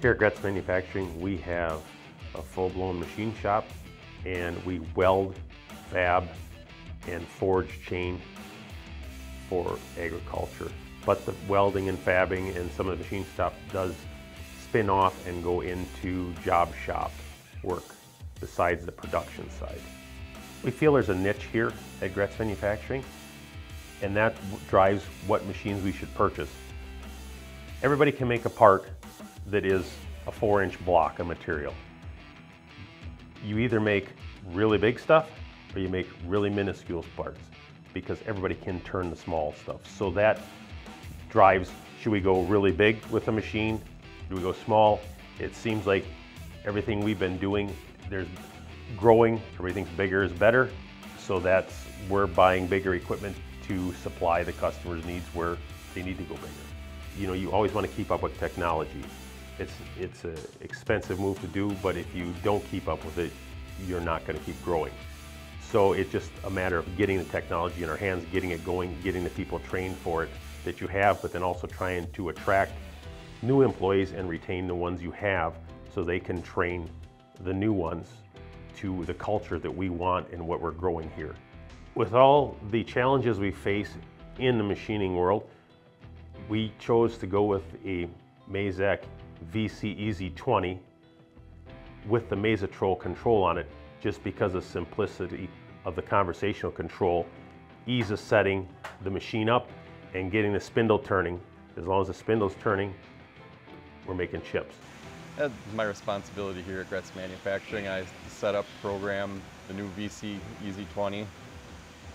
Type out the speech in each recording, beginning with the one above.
Here at Graetz Manufacturing, we have a full-blown machine shop and we weld, fab, and forge chain for agriculture. But the welding and fabbing and some of the machine stuff does spin off and go into job shop work besides the production side. We feel there's a niche here at Graetz Manufacturing and that drives what machines we should purchase. Everybody can make a part that is a four inch block of material. You either make really big stuff or you make really minuscule parts because everybody can turn the small stuff. So that drives, should we go really big with the machine? Do we go small? It seems like everything we've been doing, there's growing, everything's bigger is better. So that's, we're buying bigger equipment to supply the customer's needs where they need to go bigger. You know, you always want to keep up with technology. It's, it's an expensive move to do, but if you don't keep up with it, you're not going to keep growing. So it's just a matter of getting the technology in our hands, getting it going, getting the people trained for it that you have, but then also trying to attract new employees and retain the ones you have so they can train the new ones to the culture that we want and what we're growing here. With all the challenges we face in the machining world, we chose to go with a Mazak VC Easy 20 with the Mazatrol control on it just because of simplicity of the conversational control, ease of setting the machine up and getting the spindle turning. As long as the spindle's turning, we're making chips. That's my responsibility here at Graetz Manufacturing. I set up, program the new VC Easy 20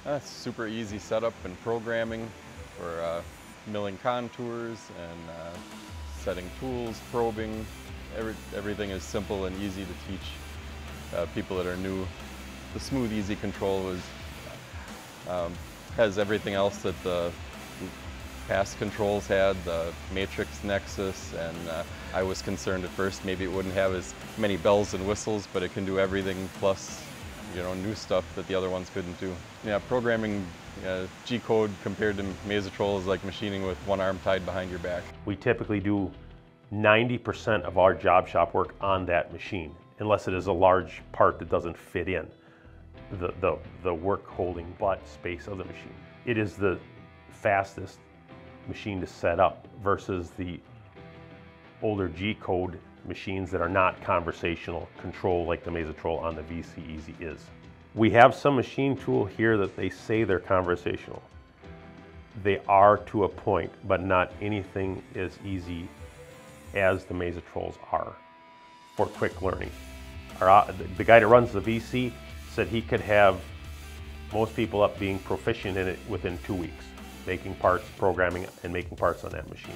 that's super easy setup and programming for uh, milling contours and uh, setting tools, probing. Every, everything is simple and easy to teach uh, people that are new. The smooth, easy control is, um, has everything else that the past controls had, the Matrix Nexus, and uh, I was concerned at first maybe it wouldn't have as many bells and whistles, but it can do everything plus you know, new stuff that the other ones couldn't do. Yeah, programming uh, G-code compared to Mazatrol is like machining with one arm tied behind your back. We typically do 90% of our job shop work on that machine, unless it is a large part that doesn't fit in the, the, the work holding butt space of the machine. It is the fastest machine to set up versus the older G-code machines that are not conversational control like the Mazatrol on the VC Easy is. We have some machine tool here that they say they're conversational. They are to a point, but not anything as easy as the Mazatrols are for quick learning. Our, uh, the guy that runs the VC said he could have most people up being proficient in it within two weeks, making parts, programming, and making parts on that machine.